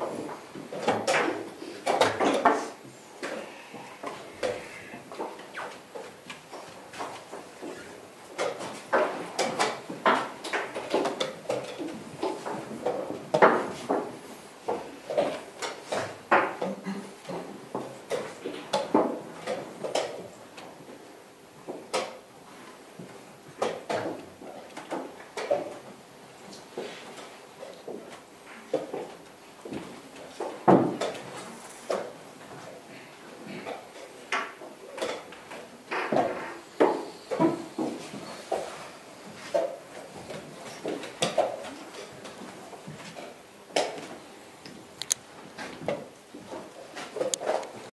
Amén.